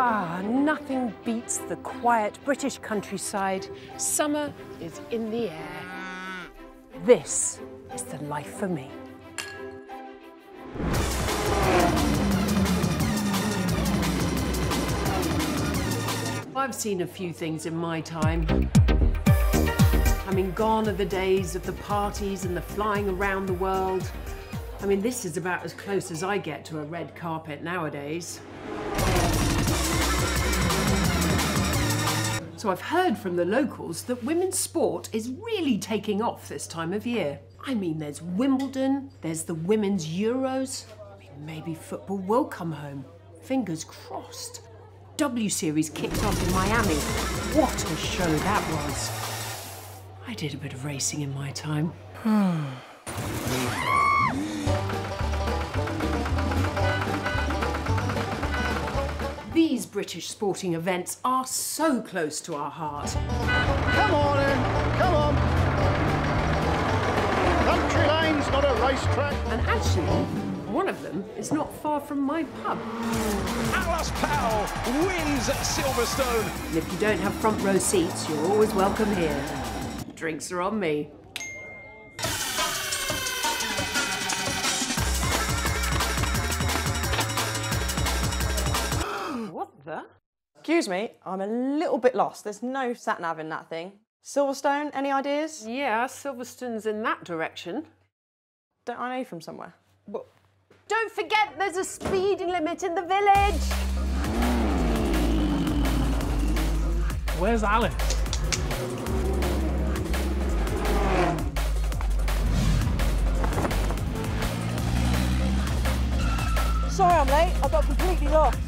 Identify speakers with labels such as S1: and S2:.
S1: Ah, nothing beats the quiet British countryside. Summer is in the air. This is the life for me. I've seen a few things in my time. I mean, gone are the days of the parties and the flying around the world. I mean, this is about as close as I get to a red carpet nowadays. So I've heard from the locals that women's sport is really taking off this time of year. I mean, there's Wimbledon, there's the Women's Euros. I mean, maybe football will come home. Fingers crossed. W Series kicked off in Miami. What a show that was. I did a bit of racing in my time. Hmm. These British sporting events are so close to our heart.
S2: Come on in, come on. Country Lane's not a racetrack.
S1: And actually, one of them is not far from my pub.
S3: Alice Powell wins at Silverstone.
S1: And if you don't have front row seats, you're always welcome here. Drinks are on me. What?
S4: Excuse me, I'm a little bit lost. There's no sat nav in that thing. Silverstone, any ideas?
S1: Yeah, Silverstone's in that direction.
S4: Don't I know from somewhere?
S1: But don't forget there's a speed limit in the village.
S5: Where's Alice?
S4: Sorry I'm late, I got completely lost.